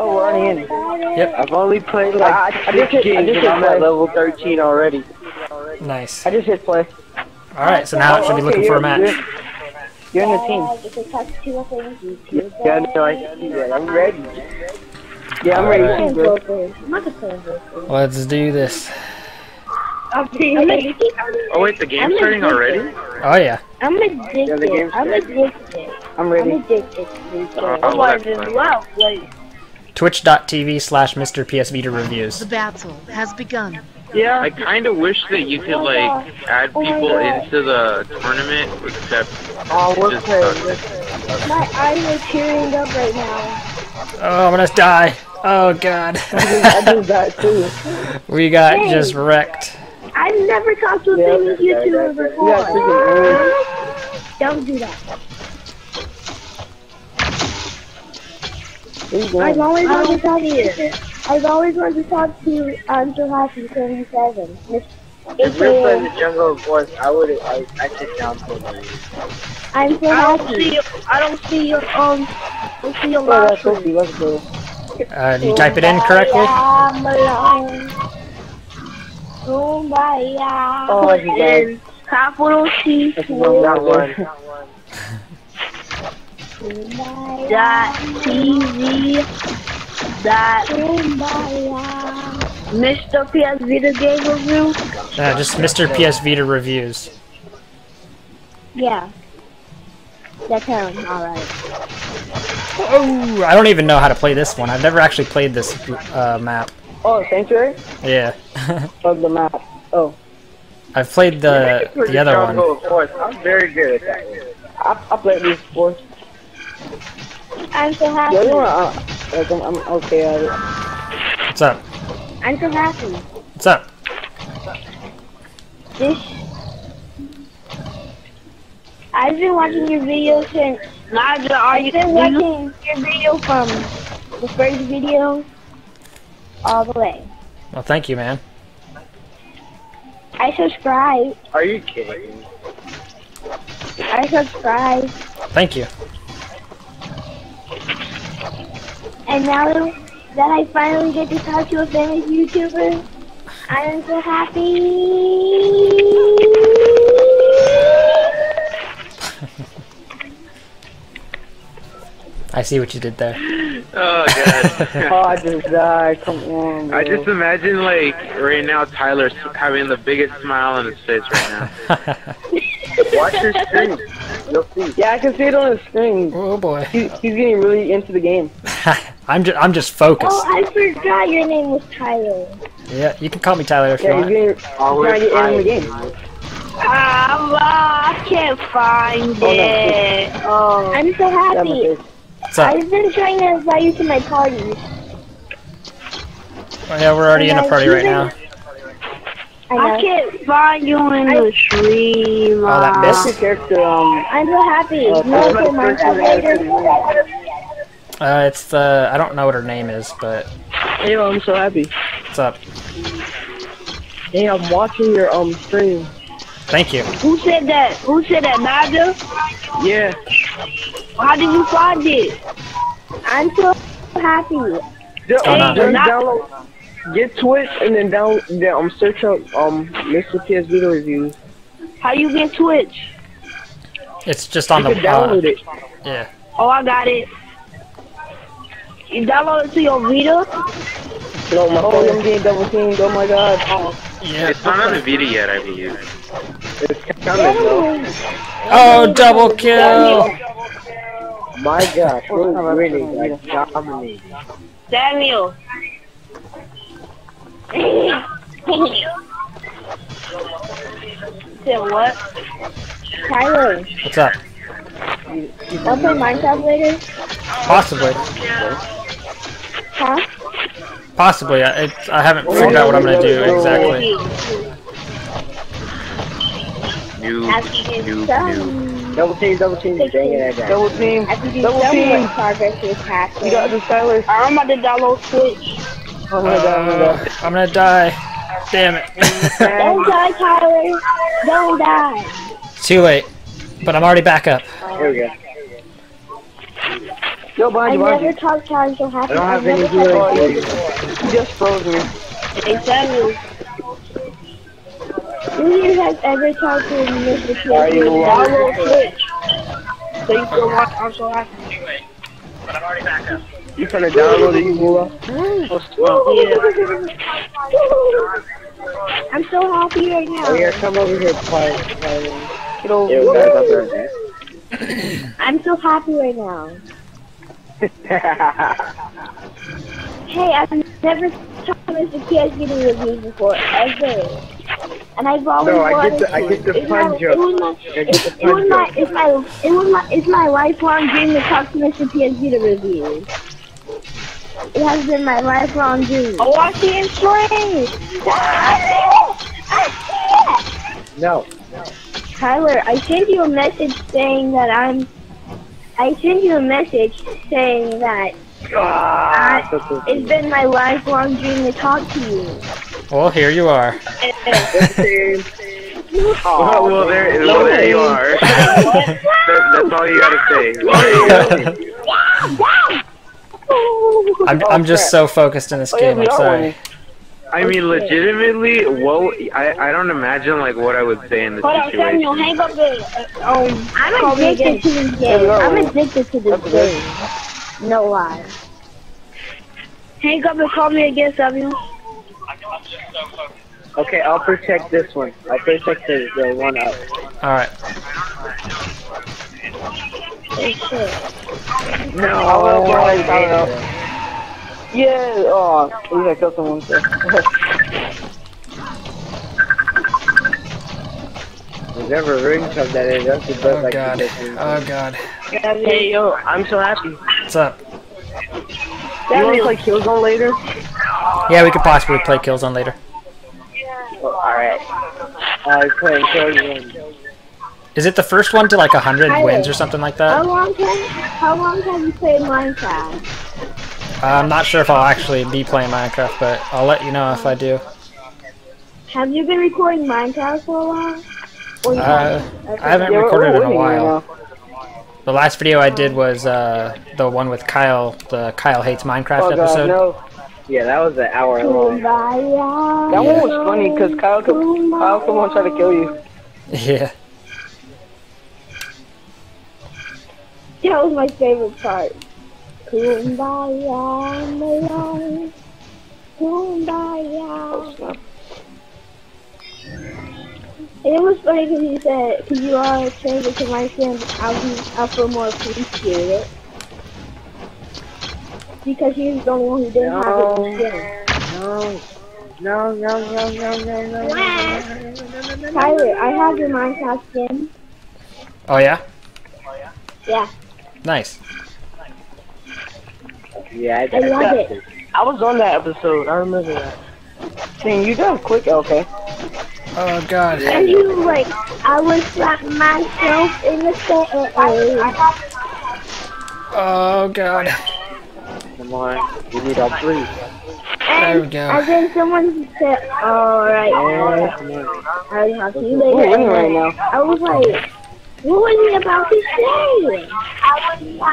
Oh, we're already in. Yep. I've only played I- like I six just hit- I games just and I'm at level 13 already. Nice. I just hit play. Alright, so now it should be looking for a match. You're, you're in the team. Yeah, no, I see that. I'm ready. Yeah, I'm ready Alright. Let's do this. Oh wait, the game's starting already? Oh yeah. I'm Yeah, the addicted. game's I'm ready. addicted. I'm I'm addicted. Oh, Oh, I that's just fine. love. Like, Twitch.tv slash Mr. PS Vita reviews. The battle has begun. Yeah. I kind of wish that you could like add oh people into the tournament, except Oh, we're just playing. my eyes are tearing up right now. Oh, I'm gonna die. Oh god. I do that too. we got just wrecked. I've never talked to a Yeah. famous YouTuber before. Yeah, Don't do that. I've always wanted to talk to you. I've always wanted to talk to um, Jahasi 77. Miss- If we play the AKA, Jungle Force, I would I I sit down for it. I'm so I don't happy. see. I don't see your um. I don't see your Oh, live that's stream. Sophie. Let's go. Uh, do you type it in correctly? I'm alone. Kumbaya. Oh, he died. And capital C That's one. One. Kumbaya. dot TV dot Mr. PS Vita Game Review. Uh, just Mr. PS Vita reviews. Yeah. That's him. Alright. Oh, I don't even know how to play this one. I've never actually played this uh, map. Oh, Sanctuary? Yeah. Of the map. Oh. I've played the the other one. Jungle Force, I'm very good at that. I, I played these before. I'm so Yeah, you know happy. Uh, like, I'm, I'm okay at it. What's up? I'm so happy. What's up? This. I've been watching your video since. Naja, are you? I've been watching your video from the first video all the way. Well, thank you, man. I subscribe. Are you kidding? I subscribe. Thank you. And now that I finally get to talk to a famous YouTuber, I am so happy. I see what you did there. Oh god. Oh, I just died. Come on, bro. I just imagine like right now Tyler having the biggest smile on his face right now. Watch your screen. You'll see. Yeah, I can see it on the screen. oh boy. He's, he's getting really into the game. I'm just I'm just focused. Oh, I forgot your name was Tyler. Yeah, you can call me Tyler if you Yeah, he's want. getting, he's Always trying to get in the game. Ah, I can't find no. it. Oh, I'm so happy. face. I've been trying to invite you to my party. Oh, yeah, we're already in a party right now. I I can't find you in the stream. Oh, that. What's missed. your character? Um, I'm so happy. You Uh, want to Uh, it's the I don't know what her name is, but hey, I'm so happy. what's up? Hey, I'm watching your um stream. Thank you. Who said that? Who said that, Naja? Yeah. How did you find it? I'm so happy. Just, going on? just download, get Twitch, and then down, then um search up um Mr. PS Video Reviews. How you get Twitch? It's just on You the can uh, it. yeah. Oh, I got it. You download it to your Vita? No, my oh, phone I'm getting double teamed. Oh my god. Yeah. It's not on the Vita yet, I believe. It's coming, bro. Oh, double kill! My gosh, we're really like dominating. Samuel. Said what? Tyler, What's up? wanna play Minecraft later? Possibly. Huh? Possibly. I, it, I haven't figured out what I'm gonna do exactly. New, After you new, get new. some, Double team, double team. Dang it, I it. Double team. Double team. with progress with You got the Skyler. I'm about to download Twitch. Oh my god, oh my Uh, god. I'm gonna die. Damn it. Don't die, Tyler. Don't die. Too late. But I'm already back up. Here we go. Yo, I you, never behind you. talked to I'm so happy. I don't have any talked healing him for before. you. You just froze me. Hey, Samuel. Who here has ever talked to Mr. Are you Kid? Download Twitch. So you can watch I'm so happy. You trying to download it, you Mula? I'm so happy right now. Oh, here, come over here, quiet. quiet. Get over There here. go, that's right. I'm so happy right now. Hey, I've never talked to Mr. PS Vita reviews before, ever. And I've always No, I wanted get the- I to. get the It's my- fun it was my- I get the It was fun my, joke. it's my, it was my, it's my lifelong dream to talk to Mr. PS Vita review. It has been my lifelong dream. I see him swing. No. Tyler, I sent you a message saying that I'm. I sent you a message saying that Ah, so, so, it's been my lifelong dream to talk to you. Well, here you are. Well, well, there, well, there you are. that, that's all you gotta say. There you go. I'm, I'm just so focused in this Oh, game. I'm sorry. Winning. I mean, legitimately, well, I, I don't imagine like what I would say in this Hold on, Samuel, situation. hang up and uh, um, I'm call me addicted again. to this game. are I'm addicted to this game. No lie. Hang up and call me again, Samuel. Okay, I'll protect this one. I'll protect the, the one up. Alright. Oh, shit. No. Oh, boy, I I don't know. Yeah, oh, at least I killed someone. So. Whatever ring tone that is, that's the best Oh I can god. get. Oh god. hey, yo, I'm so happy. What's up? You want to play Killzone later? Yeah, we could possibly play Killzone later. Oh, Alright. I play Killzone. Is it the first one to like 100 wins or something like that? How long have How long have you played Minecraft? Uh, I'm not sure if I'll actually be playing Minecraft, but I'll let you know if I do. Have you been recording Minecraft for a while? Uh. I haven't recorded in a while. The last video I did was uh, the one with Kyle, the Kyle Hates Minecraft Oh, God, episode. no. Yeah, that was an hour long. Kumbaya, That one was funny because Kyle could, Kyle could want to try to kill you. Yeah. That was my favorite part. Kumbaya, my love. Kumbaya. It was funny because you said, because you are a stranger to my friend, I'll, be, I'll feel more appreciated. Because he was the only one who didn't have it in skin. No. No, no, no, no, no, no, no. Tyler, I have your Minecraft skin. Oh yeah. Yeah, Nice. Yeah, I, I love got it. I was on that episode. I remember that. Dang, you got quick, okay. Oh god. And you like, I would slap myself in the face. Oh god. Come on. We need all three. There we go. and then someone said, alright, Yeah. I'll talk to you We're later. winning right now. I was like, what was he about to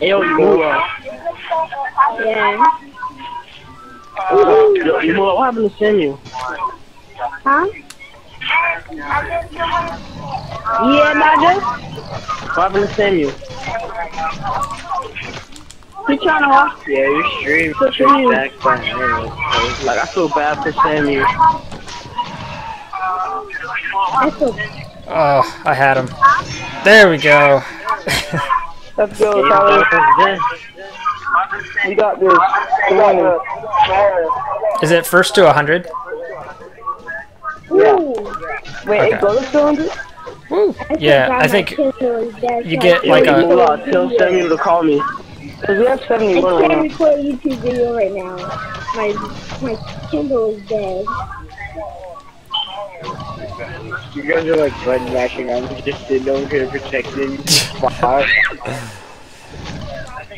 say? Yo, Mula. Yeah. Yo, Mula, what happened to Samuel? Huh? Yeah, Nigel? What happened to Samuel? He trying to walk. Yeah, your stream Good for you. back by. Like, I feel bad for Samuel. That's okay. Oh, I had him. There we go. Let's go, Tyler. We got this. Come on. Is it first to 100? Ooh. Wait, Okay. it goes to 200? Woo. I Yeah, I think Kindle is dead, you get like can't a- Mula, tell Samuel to call me. Cause we have I 71 can't right now. record a YouTube video right now. My my Kindle is dead. You guys are like button mashing. I'm just sitting over here protecting. Wow.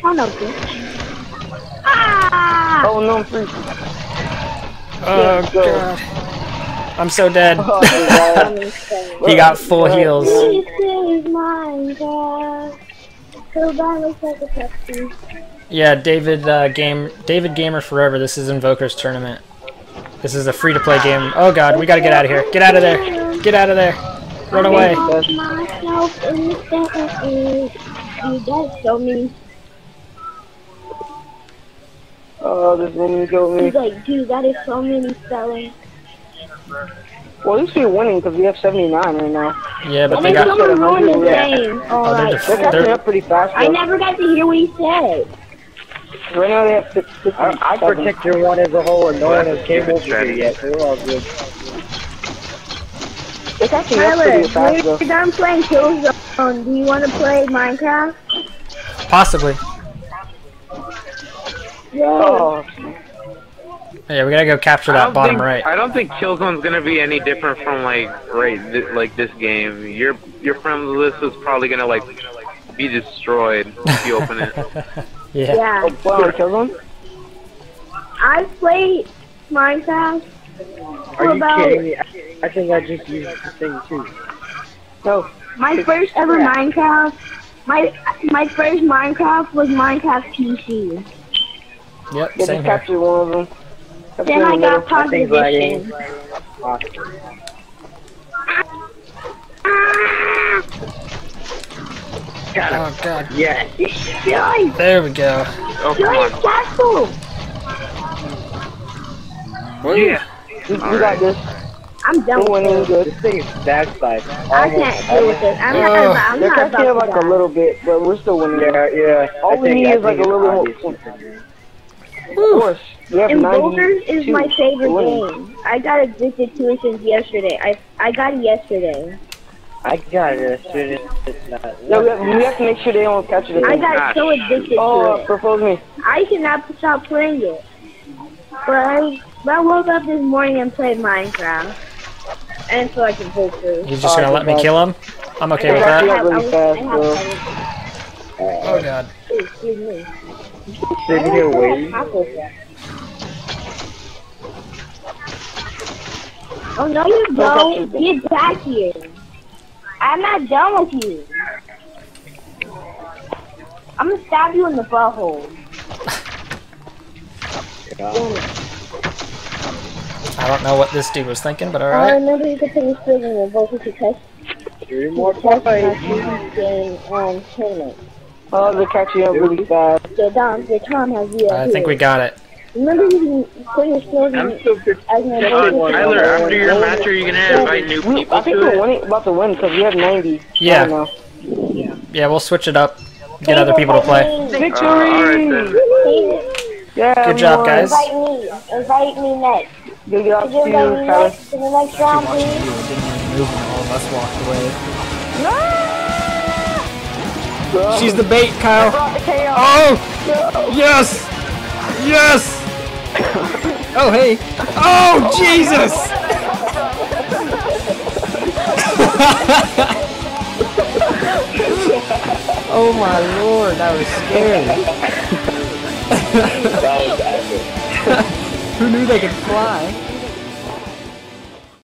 Oh no, bitch. Ah! Oh no, I'm free. Oh go. god. I'm so dead. Oh, He got full heals. This is Minecraft. So that looks like a Pepsi. Yeah, David uh, game David Gamer Forever. This is Invoker's tournament. This is a free to play game. Oh god, we gotta get out of here. Get out of there. Get out of there. Run away. Myself in the sand. You guys show me. Oh, this woman killed me. He's like, dude, that is so many spelling. Well, at least we're winning because we have 79 right now. Yeah, but And they then got. someone ruined oh, his Yeah. name. Oh, oh, they're Alright. def- They're catching they're- up pretty fast. I never got to hear what he said. Right now they have 50. I, I protect your one as a whole, and no one has came over here yet. So we're all good. They're catching up Tyler, pretty fast though. we're done playing Killzone. Do you want to play Minecraft? Possibly. Yeah. Oh, Yeah, we gotta go capture that don't bottom think, right. I don't think Killzone's gonna be any different from like right th- like this game. Your your friends list is probably gonna like be destroyed if you open it. Yeah. Yeah. oh, wow, kill? I've played Minecraft for Are you about kidding me? I, I think I just used the thing too. No. my first ever Minecraft. My my first Minecraft was Minecraft PC. Yep, Yeah, same just here. captured one of them. Captured Then I in the got middle. That thing's positive lagging. vision. Awesome. Oh god. Yeah. Guys, There we go. Oh come guys, on. castle. Yeah. We, we got this. I'm done We're with winning this. good. This thing is backslide. I can't deal with this. I'm not. Oh. I'm They're not catching up about like to a little bit, but we're still winning. Yeah, yeah. All I we think, need I is like a little it's bit obvious. Of course. We have is my favorite winning. game. I got addicted to it since yesterday. I I got it yesterday. I got it as soon as it's not. No, we have, we have to make sure they don't catch it I again. got so addicted Oh, to it. Oh, propose me. I cannot stop playing it. But I, but I woke up this morning and played Minecraft. And so I can pull through. He's just Oh, gonna let me God. kill him? I'm okay with that. Really fast, I bro. have- Oh god. Excuse me. Sitting here waiting. Oh no you Don't don't. touch it. Get back here. I'm not done with you. I'm gonna stab you in the butthole. I don't know what this dude was thinking, but alright. I remember you could finish building a vocal to test Three more test game um tournament. Oh, they're catching up really fast. So Dom, the Tom has you. I think we got it. Remember you can put your skills I'm in still as an Uh, Tyler, after your match, are you gonna invite new We, I think we're winning, about to win because we have 90. Yeah. I don't know. Yeah, we'll switch it up. Get other people to play. Victory! Uh, alright then. yeah, Good job, guys. Invite me. Invite me next. Good job Could to you you, invite me Tyler. next to the next round, please? didn't even move when all of us walked away. She's the bait, Kyle. Oh! Yes! Yes! Oh, hey. Oh, Jesus! oh, my lord, that was scary. Who knew they could fly?